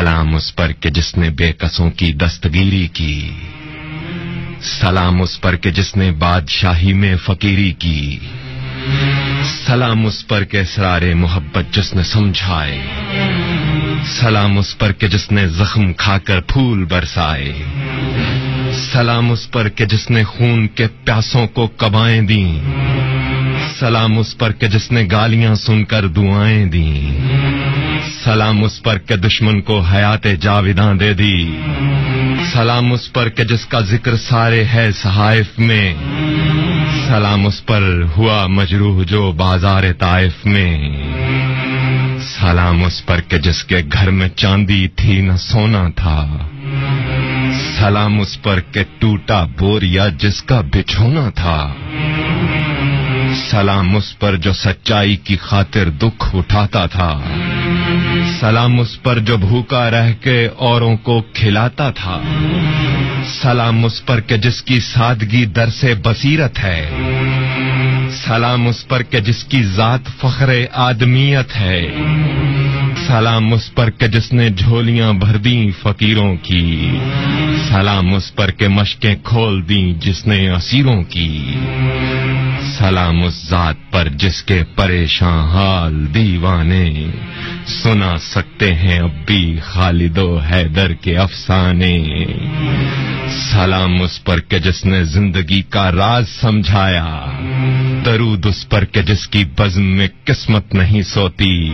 سلام اس پر کہ جس نے بے قصوں کی دستگیری کی۔ سلام اس پر کہ جس نے بادشاہی میں فقیری کی۔ سلام اس پر کہ اسرار محبت جس نے سمجھائے۔ سلام اس پر کہ جس نے زخم کھا کر پھول برسائے۔ سلام اس پر کہ جس نے خون کے پیاسوں کو کبائیں دیں۔ سلام اس پر کہ جس نے گالیاں سن کر دعائیں دیں۔ سلام اس پر کہ دشمن کو حیات جاویداں دے دی۔ سلام اس پر کہ جس کا ذکر سارے ہے صحائف میں۔ سلام اس پر ہوا مجروح جو بازار طائف میں۔ سلام اس پر کہ جس کے گھر میں چاندی تھی نہ سونا تھا۔ سلام اس پر کہ ٹوٹا بوریا جس کا بچھونا تھا۔ سلام اس پر جو سچائی کی خاطر دکھ اٹھاتا تھا۔ سلام اس پر جو بھوکا رہ کے اوروں کو کھلاتا تھا۔ سلام اس پر کہ جس کی سادگی در سے بصیرت ہے۔ سلام اس پر کہ جس کی ذات فخر آدمیت ہے۔ سلام اس پر کہ جس نے جھولیاں بھر دیں فقیروں کی۔ سلام اس پر کہ مشکیں کھول دیں جس نے اسیروں کی۔ سلام اس ذات پر جس کے پریشان حال دیوانے۔ سنا سکتے ہیں اب بھی خالد و حیدر کے افسانے۔ سلام اس پر کہ جس نے زندگی کا راز سمجھایا۔ درود اس پر کہ جس کی بزم میں قسمت نہیں سوتی۔